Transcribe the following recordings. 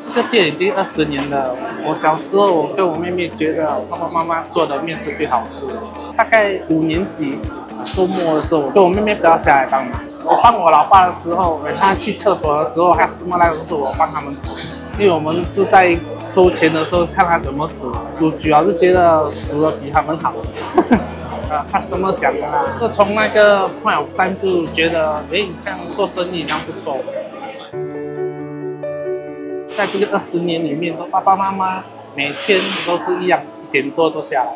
这个店已经二十年了。我小时候，我跟我妹妹觉得爸爸妈妈做的面是最好吃的。大概五年级，周末的时候，我跟我妹妹都要下来帮忙。我帮我老爸的时候，每他去厕所的时候，还是什么来都是我帮他们煮。因为我们就在收钱的时候看他怎么煮，煮主要是觉得煮的比他们好。呃，他是怎么讲的啦？是从那个朋友帮助觉得，哎，这样做生意一样不错。在这个二十年里面，都爸爸妈妈每天都是一样，一点多都下来。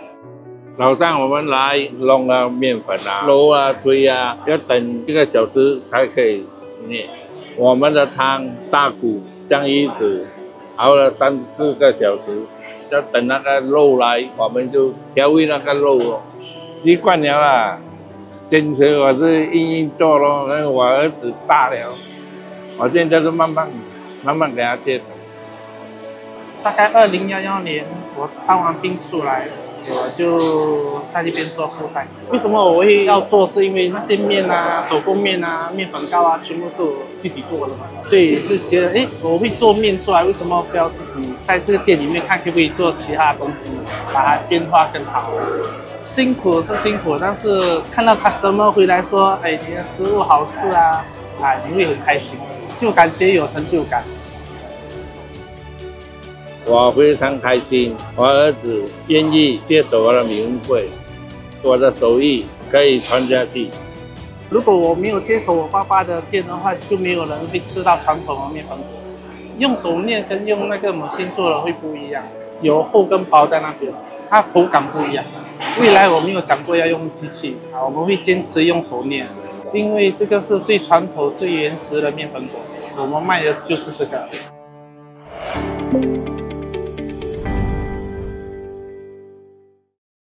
早上我们来弄啊面粉啊、揉啊、推啊，要等一个小时才可以捏。我们的汤大骨酱鱼子熬了三四个小时，要等那个肉来，我们就调味那个肉哦。习惯了啦，坚持我是硬硬做咯。那我儿子大了，我现在就慢慢慢慢给他接受。大概二零幺幺年，我当完兵出来，我就在这边做后台。为什么我会要做？是因为那些面啊、手工面啊、面粉糕啊，全部是我自己做的嘛。所以是觉得，哎，我会做面出来，为什么不要自己在这个店里面看可不可以做其他东西，把它变化更好？辛苦是辛苦，但是看到 customer 回来说，哎，你的食物好吃啊，啊，你会很开心，就感觉有成就感。我非常开心，我儿子愿意接手我的米粉会，我的手艺可以传下去。如果我没有接手我爸爸的店的话，就没有人会吃到传统的面粉。用手捏跟用那个模心做的会不一样，有厚跟薄在那边，它口感不一样。未来我没有想过要用机器啊，我们会坚持用手捏，因为这个是最传统、最原始的面粉果，我们卖的就是这个。